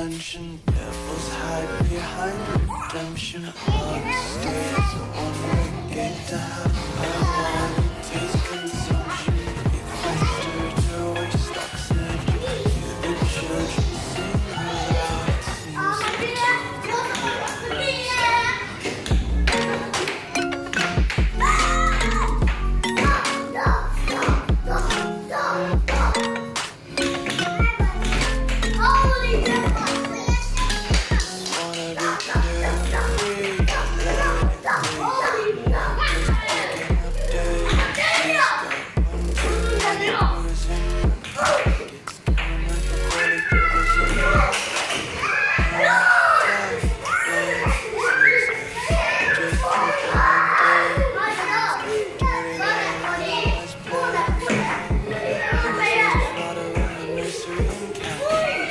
attention. Devils hide behind redemption. Love stays a one-way gate to hell. Okay.